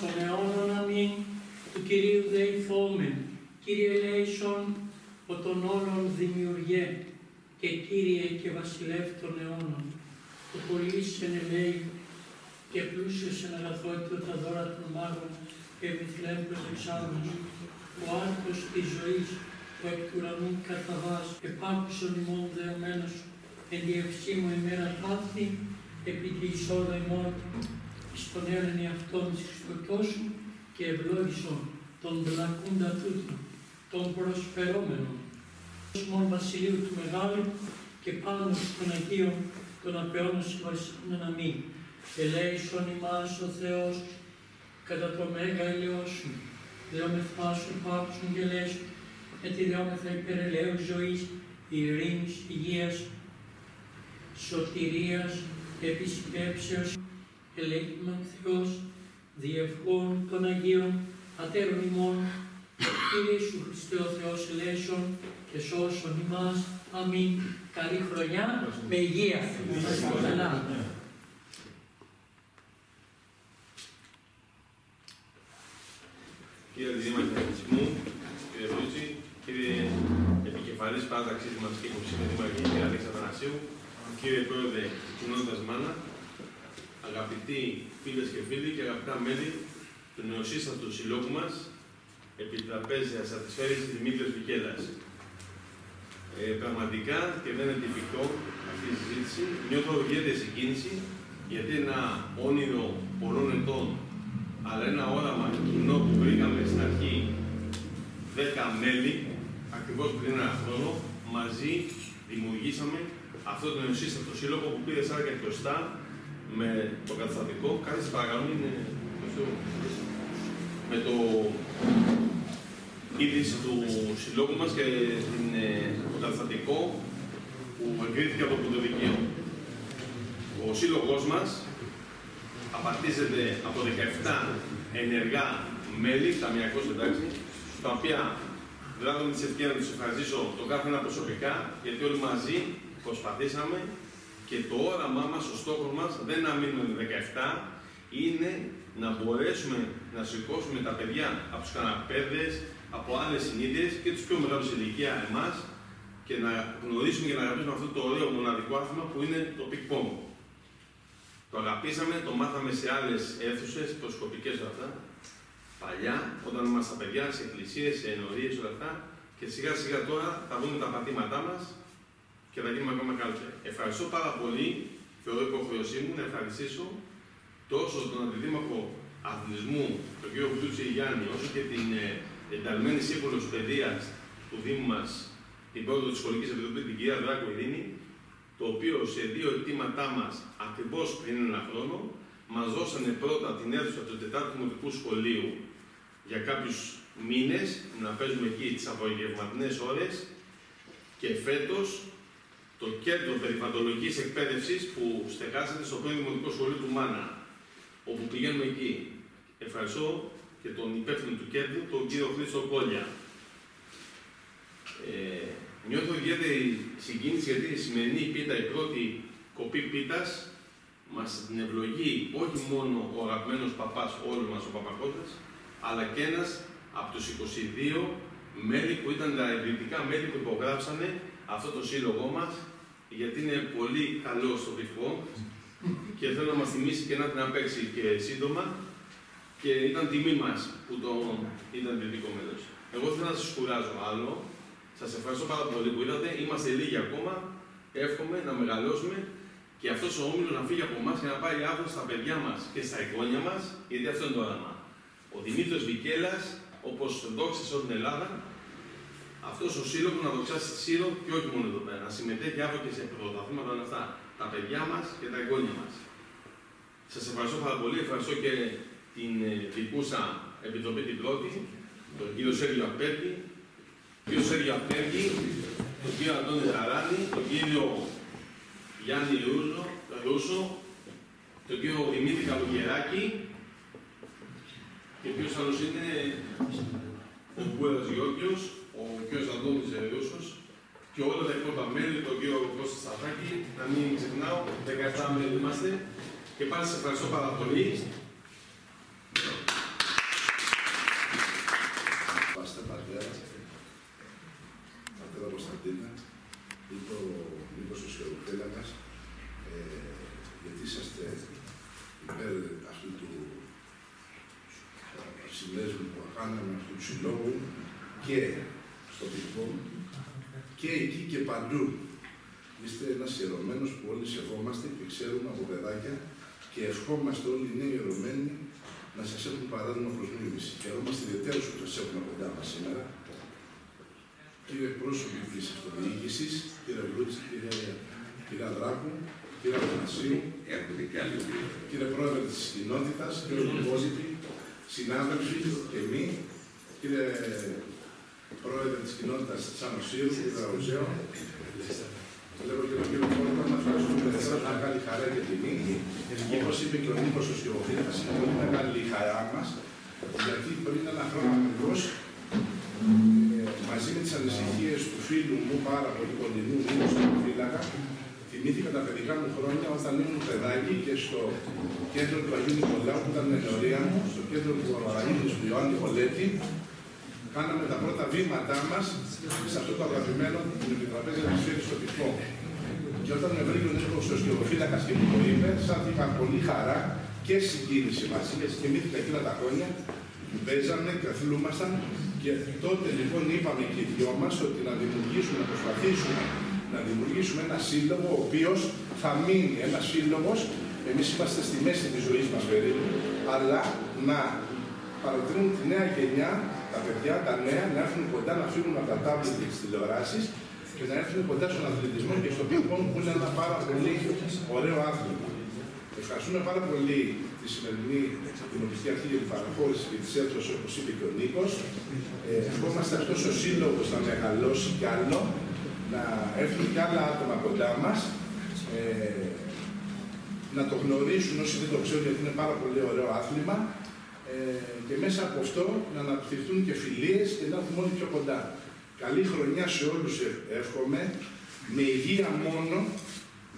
των αιώνων αμήν, του Κυρίου δεηθόμεν, Κύριε ελέησον, ο των όλων δημιουργέ, και Κύριε και Βασιλεύ των αιώνων, το πολύς εν ελέη, και πλούσιος εν αγαθότητα τα δώρα των μάγων, και επιθλέμπτος εξάμενος, ο άρκος της ζωής, ο εκ του ουρανού καταβάς, επάκουσον ημών δεωμένος, εν τη μου ημέρα πάθη, επί τη εισόδο ημών, εις τον έρενη αυτόν της Χριστοκιώσου και ευλόγησον τον πλακούντα τούτο, τον προσφερόμενο, μον βασιλείου του Μεγάλου και πάνω των Αγίων των απεώνων συμβαριστούν αμή. Ελέησον ημάς ο Θεός κατά το μέγα ελαιός σου, δεόμεθά σου πάπουσον και λες, ετηρεόμεθα υπερελαίου ζωής, ειρήνης, υγείας, σωτηρίας, επισκέψεως, ελέγχημαν Θεός, διευχών των Αγίων, Ατέρων ημών, Κύριε Σου Χριστέ ο Θεός ελέησον και σώσον ημάς. Αμήν. Καλή χρονιά με υγεία. Καλά. Κύριε Δήμαρχε Αθλητισμού, κύριε Βρούτσι, κύριε Επικεφαλής Πάταξης μας και υποψήφιο Δήμαρχε, κύριε Αλέξα Θανασίου, κύριε Πρόεδρε Κοινότητας Μάνα, αγαπητοί φίλες και φίλοι και αγαπητά μέλη του νεοσύστατου συλλόγου μας, επί τραπέζια Ατυσφαίρης Δημήτριος Βικέλας. Ε, πραγματικά και δεν είναι τυπικό αυτή η συζήτηση. Νιώθω ιδιαίτερη συγκίνηση γιατί ένα όνειρο πολλών ετών αλλά ένα όραμα κοινό που βρήκαμε στην αρχή 10 μέλη, ακριβώς πριν ένα χρόνο, μαζί δημιουργήσαμε αυτό το νεοσύστατο σύλλογο που πήρε σαν και μπροστά με το καταστατικό. Κάτι παρακαλώ, είναι με το ίδρυση του συλλόγου μας και την, ε, το καταστατικό που εγκρίθηκε από το Δικείο. Ο σύλλογός μας απαρτίζεται από 17 ενεργά μέλη, ταμιακός εντάξει, τα οποία δράτω με τη ευκαιρία να τους ευχαριστήσω το κάθε ένα προσωπικά, γιατί όλοι μαζί προσπαθήσαμε και το όραμά μας, ο στόχος μας δεν να μείνουμε 17, είναι να μπορέσουμε να σηκώσουμε τα παιδιά από τους καναπέδες, από άλλες συνήθειες και τους πιο μεγάλους ηλικία εμάς και να γνωρίσουμε και να αγαπήσουμε αυτό το ωραίο μοναδικό άθλημα που είναι το πικ Το αγαπήσαμε, το μάθαμε σε άλλες αίθουσες, προσκοπικές όλα αυτά, παλιά, όταν ήμασταν παιδιά, σε εκκλησίες, σε ενορίες, όλα αυτά. Και σιγά σιγά τώρα θα δούμε τα πατήματά μας και θα γίνουμε ακόμα καλύτερα. Ευχαριστώ πάρα πολύ, θεωρώ υποχρεωσή μου να ευχαριστήσω τόσο τον Αντιδήμαρχο Αθλητισμού, τον κύριο Βουλούτσι Γιάννη, όσο και την ε, ενταλμένη σύμβουλο παιδείας του Δήμου μας, την πρόεδρο της Σχολικής Επιτροπής, την κυρία Δράκο Ειρήνη, το οποίο σε δύο αιτήματά μας, ακριβώς πριν ένα χρόνο, μας δώσανε πρώτα την αίθουσα του 4ου Δημοτικού Σχολείου για κάποιους μήνες, να παίζουμε εκεί τις απογευματινές ώρες και φέτος το κέντρο περιπατολογικής εκπαίδευσης που στεκάσατε στο πρώτο Δημοτικό Σχολείο του Μάνα, όπου πηγαίνουμε εκεί. Ευχαριστώ και τον υπεύθυνο του κέντρου, τον κύριο Χρήστο Κόλια. Ε, νιώθω ιδιαίτερη συγκίνηση γιατί η σημερινή πίτα, η πρώτη κοπή πίτας, μας την ευλογεί όχι μόνο ο αγαπημένος παπάς όλος μας ο Παπακώτας, αλλά και ένας από τους 22 μέλη που ήταν τα ιδρυτικά μέλη που υπογράψανε αυτό το σύλλογό μας, γιατί είναι πολύ καλό στο πυκό και θέλω να μας θυμίσει και να την απέξει και σύντομα και ήταν τιμή μας που το ήταν δυτικό μέλος. Εγώ δεν θα σας κουράζω άλλο. Σας ευχαριστώ πάρα πολύ που είδατε. Είμαστε λίγοι ακόμα. Εύχομαι να μεγαλώσουμε και αυτός ο όμιλος να φύγει από εμάς και να πάει αύριο στα παιδιά μας και στα εγγόνια μας, γιατί αυτό είναι το όραμα. Ο Δημήτρης Βικέλας, όπως δόξασε όλη την Ελλάδα, αυτός ο σύλλογος να δοξάσει τη Σύρο και όχι μόνο εδώ πέρα. Να συμμετέχει αύριο και σε πρωταθλήματα όλα αυτά. Τα παιδιά μας και τα εγγόνια μας. Σας ευχαριστώ πάρα πολύ. Ευχαριστώ και την δικούσα επιτροπή την πρώτη, τον κύριο Σέργιο Απέρκη, τον κύριο Σέργιο Απέρκη, τον κύριο Αντώνη Χαράνη, τον κύριο Γιάννη Ρούσο, Ρούσο τον κύριο Δημήτρη Καλογεράκη και ποιος άλλος είναι; Ο Κούρας Γιώργιος, ο κύριος Αντώνης Ρούσος και όλα τα υπόλοιπα μέλη, τον κύριο Κώστας Σταθάκη, να μην ξεχνάω, 17 μέλη είμαστε και πάλι σε ευχαριστώ πάρα πολύ. Αυτού του συλλόγου και στο τυπικό και εκεί και παντού. Είστε ένας ιερωμένος που όλοι σεβόμαστε και ξέρουμε από παιδάκια και ευχόμαστε όλοι οι νέοι ιερωμένοι να σας έχουν παράδειγμα προς μίμηση. Χαιρόμαστε ιδιαίτερα που σας έχουμε κοντά μας σήμερα. Κύριε εκπρόσωποι της αυτοδιοίκησης, κύριε Βλούτση, κύριε, κύριε Δράκου, κύριε Αθανασίου, κύριε Πρόεδρε της κοινότητας, κύριε Υπόλοιποι, συνάδελφοι και εμείς, κύριε Πρόεδρε της κοινότητας της Ανοσίου, κύριε Ραουζέο, Βλέπω και τον κύριο Φόρμα να ευχαριστούμε εδώ με μεγάλη χαρά και τιμή. Όπω είπε και ο Νίκος ο Σιωφίλα, είναι πολύ μεγάλη η χαρά μας, γιατί πριν ένα χρόνο ακριβώς, ε, μαζί με τις ανησυχίες του φίλου μου, πάρα πολύ κοντινού Νίκος Σιωφίλακα, θυμήθηκα τα παιδικά μου χρόνια όταν ήμουν παιδάκι και στο κέντρο του Αγίου Νικολάου, που ήταν νεωρία μου, στο κέντρο του Αγίου του Ιωάννη Πολέτη, κάναμε τα πρώτα βήματά μας σε αυτό το αγαπημένο την επιτραπέζια τη φύρη στο τυπικό. Και όταν με βρήκε ο Νίκο ο σκηνοφύλακα και μου το είπε, σαν είχα πολύ χαρά και συγκίνηση μαζί, γιατί θυμήθηκα εκείνα τα χρόνια που παίζαμε και αθλούμασταν. Και τότε λοιπόν είπαμε και οι δυο μας ότι να δημιουργήσουμε, να προσπαθήσουμε να δημιουργήσουμε ένα σύλλογο ο οποίος θα μείνει ένας σύλλογος. Εμείς είμαστε στη μέση της ζωής μας περίπου, αλλά να παροτρύνουν τη νέα γενιά, τα παιδιά, τα νέα, να έρθουν κοντά, να φύγουν από τα τάμπλετ και τις τηλεοράσεις και να έρθουν κοντά στον αθλητισμό και στο οποίο που είναι ένα πάρα πολύ ωραίο άθλημα. Ευχαριστούμε πάρα πολύ τη σημερινή Δημοτική Αρχή για την παραχώρηση και τη έτρωση, όπως είπε και ο Νίκος. Ε, ευχόμαστε αυτός ο σύλλογος να μεγαλώσει κι άλλο, να έρθουν κι άλλα άτομα κοντά μας. Ε, να το γνωρίσουν όσοι δεν το ξέρουν γιατί είναι πάρα πολύ ωραίο άθλημα ε, και μέσα από αυτό να αναπτυχθούν και φιλίες και να έρθουμε όλοι πιο κοντά. Καλή χρονιά σε όλους εύχομαι, με υγεία μόνο,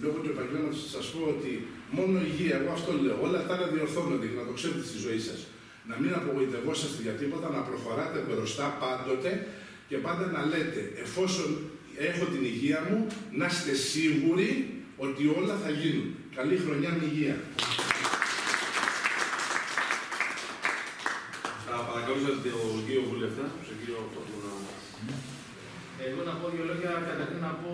λόγω του επαγγέλματος θα σας πω ότι μόνο υγεία, εγώ αυτό λέω, όλα τα άλλα διορθώνονται και να το ξέρετε στη ζωή σας. Να μην απογοητευόσαστε για τίποτα, να προχωράτε μπροστά πάντοτε και πάντα να λέτε, εφόσον έχω την υγεία μου, να είστε σίγουροι ότι όλα θα γίνουν. Καλή χρονιά με υγεία. Θα παρακαλούσα τον κύριο Βουλευτά, τον κύριο Παπούνα. Εγώ να πω δύο λόγια. Καταρχήν να πω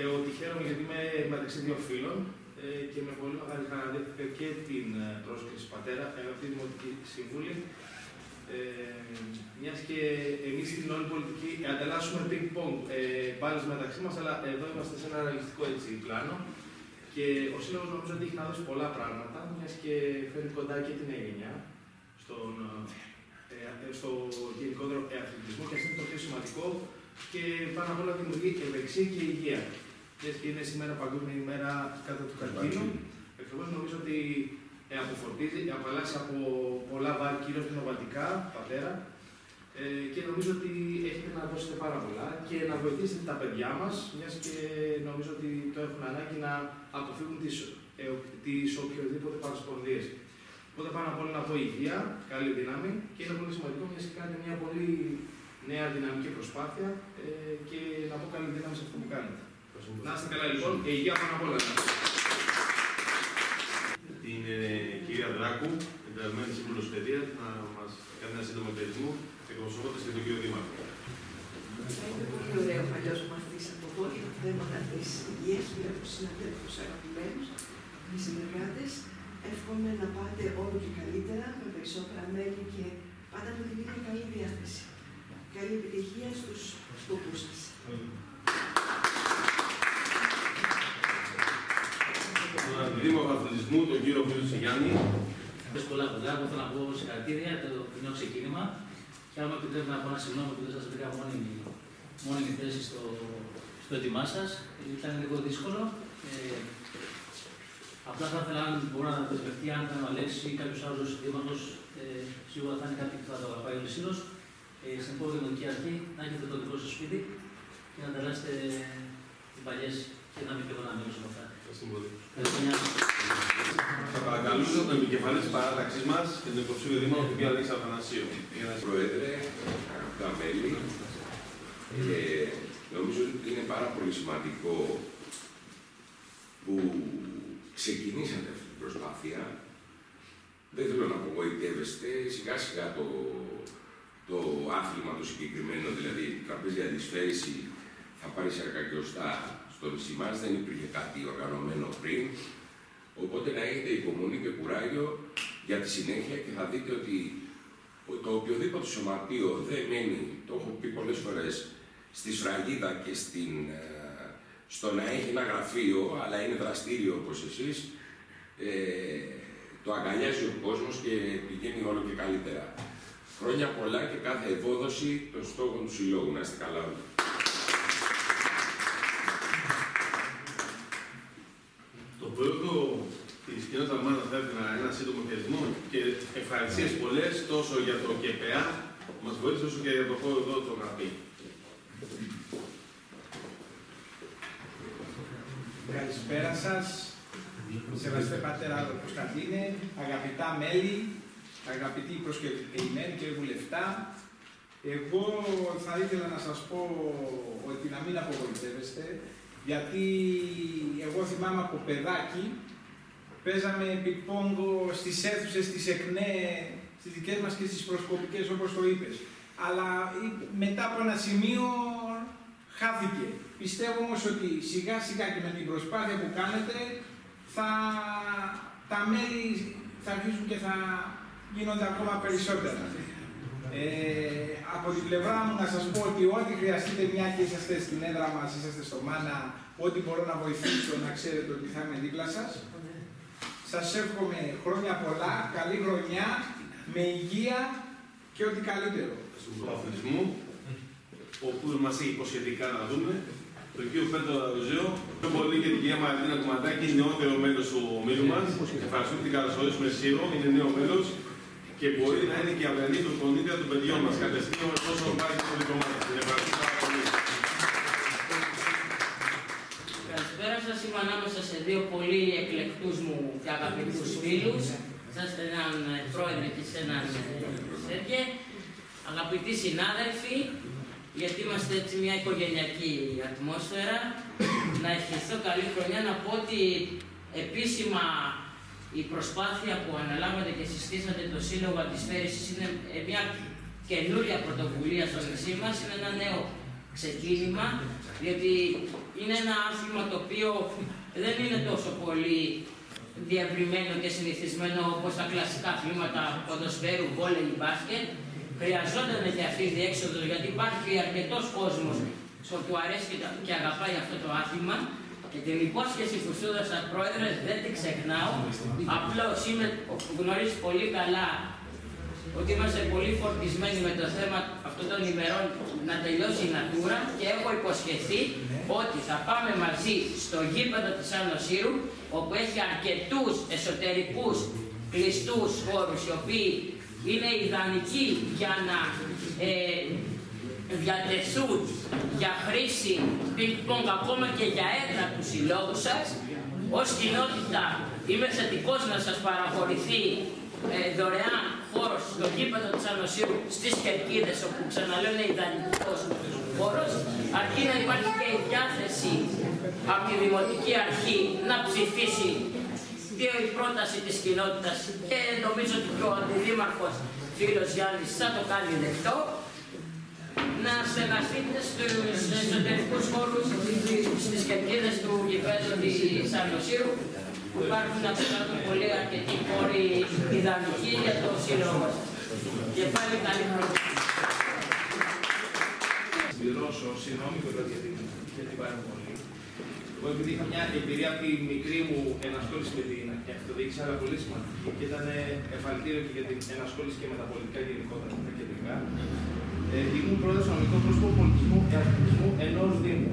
ε, ότι χαίρομαι γιατί είμαι μεταξύ δύο φίλων ε, και με πολύ μεγάλη χαρά δέχτηκα και την ε, πρόσκληση πατέρα, αγαπητή Δημοτική Συμβούλη. Ε, Μιας και εμείς στην όλη πολιτική ανταλλάσσουμε ping-pong ε, πάλι μεταξύ μας, αλλά εδώ είμαστε σε ένα ρεαλιστικό έτσι, πλάνο. Και ο Σύλλογος νομίζω ότι έχει να δώσει πολλά πράγματα, μιας και φέρνει κοντά και την γενιά στον, ε, ε, στο γενικότερο αθλητισμό και αυτό είναι το πιο σημαντικό και πάνω απ' όλα δημιουργεί ευεξία και υγεία. Και είναι σήμερα Παγκόσμια ημέρα κατά του καρκίνου. Ευτυχώ νομίζω ότι ε, αποφορτίζει, απαλλάσσει από πολλά βάρη, κυρίως πνευματικά, πατέρα. Ε, και νομίζω ότι έχετε να δώσετε πάρα πολλά και να βοηθήσετε τα παιδιά μας, μιας και νομίζω ότι το έχουν ανάγκη να αποφύγουν τις ε, τις οποιοδήποτε παρασπονδίες. Οπότε πάνω απ' όλα να πω υγεία, καλή δύναμη και είναι πολύ σημαντικό μιας και κάνετε μια πολύ νέα δυναμική προσπάθεια ε, και να πω καλή δύναμη σε αυτό που κάνετε. Να είστε καλά λοιπόν και υγεία πάνω απ' όλα. Την ε, κυρία Δράκου, ενταγμένη σύμβουλος παιδείας, να μας κάνει ένα σύντομο χαιρετισμό, εκπροσωπώντας και τον κύριο Δήμαρχο. Είναι πολύ ωραίο ο παλιό μαθητής από εδώ για τα θέματα τη υγείας. Βλέπω συναδέλφους αγαπημένους και συνεργάτες. Εύχομαι να πάτε όλο και καλύτερα, με περισσότερα μέλη και πάντα με την ίδια καλή διάθεση. Καλή επιτυχία στους σκοπούς σας. Τον Αντιδήμαρχο Αθλητισμού, τον κύριο Φίλου Σιγιάννη. Έχεις πολλά κοντά, εγώ θέλω να πω συγχαρητήρια για το κοινό ξεκίνημα και αν μου επιτρέπει να πω ένα συγγνώμη που δεν σας βρήκα μόνιμη, μόνιμη θέση στο, στο έτοιμά σας. Ήταν λίγο δύσκολο. Ε, απλά θα ήθελα αν μπορώ να δεσμευτεί, αν ήταν ο Αλέξη ή κάποιος άλλος δήμαρχο, ε, σίγουρα θα είναι κάτι που θα το αγαπάει ο Λυσίνος. Ε, στην επόμενη δημοτική αρχή να έχετε το δικό σας σπίτι και να ανταλλάσσετε τι παλιές και να μην και εγώ να μείνω σε αυτά. Θα παρακαλούσα τον επικεφαλής της παράταξη μας και τον υποψήφιο δήμαρχο, τον κύριο Αλέξη Αθανασίου. Για να Πρόεδρε, αγαπητά μέλη, ε, νομίζω ότι είναι πάρα πολύ σημαντικό που ξεκινήσατε αυτή την προσπάθεια. Δεν θέλω να απογοητεύεστε, σιγά σιγά το το άθλημα το συγκεκριμένο, δηλαδή η τραπέζια αντισφαίρηση θα πάρει σε αρκακιωστά στο νησί μας, δεν υπήρχε κάτι οργανωμένο πριν. Οπότε να έχετε υπομονή και κουράγιο για τη συνέχεια και θα δείτε ότι το οποιοδήποτε σωματείο δεν μένει, το έχω πει πολλές φορές, στη σφραγίδα και στην, ε, στο να έχει ένα γραφείο, αλλά είναι δραστήριο όπως εσείς, ε, το αγκαλιάζει ο κόσμος και πηγαίνει όλο και καλύτερα. Χρόνια πολλά και κάθε ευόδοση των στόχων του Συλλόγου. Να είστε καλά όλοι. Το πρόεδρο της κοινότητας Μάνα θα ήθελα ένα σύντομο χαιρετισμό και ευχαριστίες πολλές τόσο για το ΚΕΠΑ που μας βοήθησε όσο και για το χώρο εδώ το γραφείο. Καλησπέρα σας, σεβαστέ πατέρα Κωνσταντίνε, αγαπητά μέλη, αγαπητοί προσκεκλημένοι και βουλευτά. Εγώ θα ήθελα να σας πω ότι να μην απογοητεύεστε, γιατί εγώ θυμάμαι από παιδάκι, παίζαμε πιπόγκο στις αίθουσες της ΕΚΝΕ, στις δικές μας και στις προσκοπικές όπως το είπες. Αλλά μετά από ένα σημείο χάθηκε. Πιστεύω όμως ότι σιγά σιγά και με την προσπάθεια που κάνετε θα, τα μέλη θα αρχίσουν και θα γίνονται ακόμα περισσότερα. Ε, από την πλευρά μου να σας πω ότι ό,τι χρειαστείτε μια και είσαστε στην έδρα μας, είσαστε στο ΜΑΝΑ, ό,τι μπορώ να βοηθήσω να ξέρετε ότι θα είμαι δίπλα σας. Σας εύχομαι χρόνια πολλά, καλή χρονιά, με υγεία και ό,τι καλύτερο. Του αθλητισμού, όπου μας έχει υποσχετικά να δούμε, τον κύριο Πέτρο Ροζέο, πιο πολύ και την κυρία Μαρτίνα Κουματάκη, νεότερο μέλο του ομίλου μας. Ευχαριστούμε την καλωσορίσουμε σύρο, είναι νέο μέλος και μπορεί να είναι και αυριανή προπονήτρια των παιδιών μας. Κατευθείαν όσο πάει το δικό μα. Την ευχαριστούμε πάρα πολύ. Καλησπέρα σας. Είμαι ανάμεσα σε δύο πολύ εκλεκτούς μου και αγαπητούς φίλους. Είσαστε έναν πρόεδρο και σε έναν Σέρκε. Αγαπητοί συνάδελφοι, γιατί είμαστε έτσι μια οικογενειακή ατμόσφαιρα, να ευχηθώ καλή χρονιά. Να πω ότι επίσημα η προσπάθεια που αναλάβατε και συστήσατε το Σύλλογο Αντισφαίρησης είναι μια καινούρια πρωτοβουλία στο νησί μας, είναι ένα νέο ξεκίνημα, διότι είναι ένα άθλημα το οποίο δεν είναι τόσο πολύ διευρυμένο και συνηθισμένο όπως τα κλασικά αθλήματα ποδοσφαίρου, βόλεϊ, μπάσκετ. Χρειαζόταν και αυτής η διέξοδος γιατί υπάρχει αρκετός κόσμος που αρέσει και αγαπάει αυτό το άθλημα. Και την υπόσχεση που σου έδωσα, πρόεδρε, δεν την ξεχνάω. Απλώς είμαι, γνωρίζει πολύ καλά ότι είμαστε πολύ φορτισμένοι με το θέμα αυτών των ημερών να τελειώσει η Natura και έχω υποσχεθεί ότι θα πάμε μαζί στο γήπεδο της Άνω Σύρου, όπου έχει αρκετούς εσωτερικούς κλειστούς χώρους, οι οποίοι είναι ιδανικοί για να ε, διατεθούν για χρήση πινκ ακόμα και για έδρα τους συλλόγους σας. Ως κοινότητα είμαι θετικός να σας παραχωρηθεί ε, δωρεάν χώρο στο γήπεδο της Ανοσίου στις Κερκίδες, όπου ξαναλέω είναι ιδανικός χώρος, αρκεί να υπάρχει και η διάθεση από τη Δημοτική Αρχή να ψηφίσει η πρόταση της κοινότητας και νομίζω ότι και ο αντιδήμαρχος φίλος Γιάννης θα το κάνει δεκτό να στεγαστείτε στους εσωτερικούς χώρους στις κερκίδες του γηπέδου της Αρνοσύρου που υπάρχουν να περάσουν πολύ αρκετοί χώροι ιδανικοί για το σύλλογο σας. Και πάλι καλή χρονιά. Συμπληρώσω, συγγνώμη για την, για την παρεμβολή. Εγώ επειδή είχα μια εμπειρία από τη μικρή μου ενασχόληση με την αυτοδιοίκηση, αλλά πολύ σημαντική και ήταν εφαλτήριο και για την ενασχόληση και με τα πολιτικά γενικότερα τα κεντρικά. Ε, ήμουν πρόεδρος νομικό πρόσωπο πολιτισμού και αθλητισμού ενός Δήμου.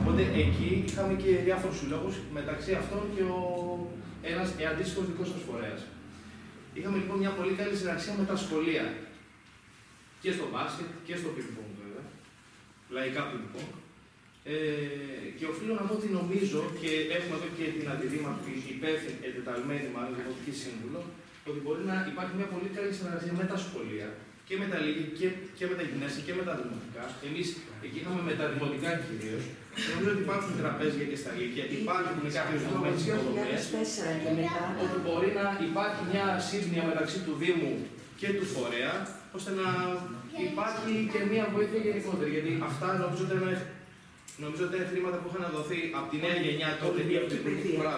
Οπότε εκεί είχαμε και διάφορους συλλόγους, μεταξύ αυτών και ο, ένας αντίστοιχος δικός σας φορέας. Είχαμε λοιπόν μια πολύ καλή συνεργασία με τα σχολεία. Και στο μπάσκετ και στο πινκ βέβαια. Λαϊκά πινκ ε, και οφείλω να πω ότι νομίζω και έχουμε εδώ και την αντιδήματο υπεύθυνη, εντεταλμένη μάλλον δημοτική σύμβουλο, ότι μπορεί να υπάρχει μια πολύ καλή συνεργασία με τα σχολεία και με τα λίγη και, και με τα γυμνάσια και με τα δημοτικά. Εμείς εκεί είχαμε με τα δημοτικά κυρίως. Νομίζω ότι υπάρχουν τραπέζια και στα λίγια. Υπάρχουν κάποιες δομέ και υποδομές. Ότι μπορεί να υπάρχει μια σύμπνοια μεταξύ του Δήμου και του φορέα, ώστε να υπάρχει και μια βοήθεια γενικότερη. Γιατί αυτά νομίζω ότι είναι, νομίζω ότι είναι χρήματα που είχαν δοθεί από τη νέα γενιά τότε ή από την πρώτη φορά.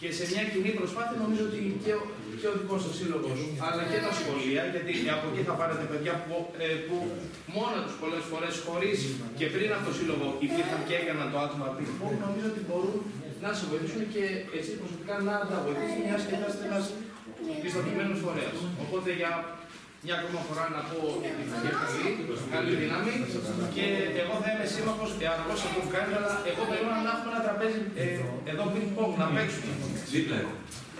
Και σε μια κοινή προσπάθεια νομίζω ότι και ο, και ο δικός σας σύλλογος, αλλά και τα σχολεία, γιατί από εκεί θα πάρετε παιδιά που, ε, που μόνα τους πολλές φορές χωρίς και πριν από το σύλλογο υπήρχαν και έκαναν το άτομο από την νομίζω ότι μπορούν να σε βοηθήσουν και εσύ προσωπικά να τα βοηθήσουν, μιας και θα είστε ένας πιστοποιημένος φορέας. Οπότε για μια ακόμα φορά να πω και την καλή, καλή δύναμη και εγώ θα είμαι σύμμαχος αργό αυτό που κάνει, αλλά εγώ περίμενα να έχουμε ένα τραπέζι ε, εδώ πριν πω να παίξουμε. Δίπλα.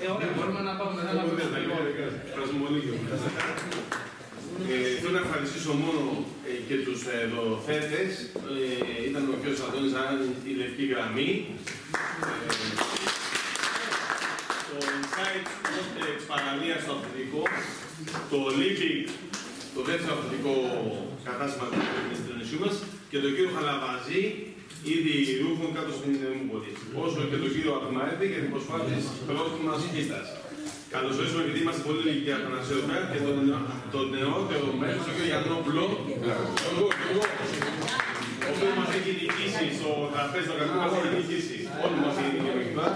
Ε, ωραία, μπορούμε να πάμε μετά να παίξουμε. Ευχαριστούμε πολύ. Ε, θέλω να ευχαριστήσω μόνο ε, και τους ε, δοθέτες. Ε, ήταν ο κ. Αντώνης Άραν, η λευκή γραμμή. Ε, το Insight ε, της παραλίας στο αθλητικό. Το Olympic, το δεύτερο αθλητικό κατάστημα που έχουμε στην νησιού μας. Και τον κύριο Χαλαβαζή, ήδη ρούχων κάτω στην Μούπολη. Όσο και τον κύριο Αχμαίδη για την προσπάθεια της πρώτης μας πίστας. Καλωσορίζουμε επειδή είμαστε πολύ λίγοι Αθανασίου Πέρα και τον, τον νεότερο μέλος, τον κύριο Γιάννο Μπλό, εγώ, εγώ, ο οποίος μας έχει νικήσει στο τραπέζι, το κακό μας έχει νικήσει. Όλοι μας έχει νικήσει μέχρι τώρα.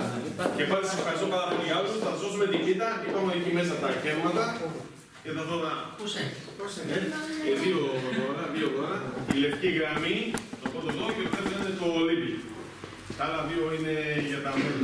Και πάλι σας ευχαριστώ πάρα πολύ για όλους. Θα σας δώσουμε την κοίτα, είπαμε εκεί μέσα τα κέρματα. Και θα δω να... Πώς έχει. Ε, και δύο δώρα, δύο δώρα. Η λευκή γραμμή, το πρώτο δώρο και το δεύτερο είναι το Ολύμπι. Τα άλλα δύο είναι για τα μέλη.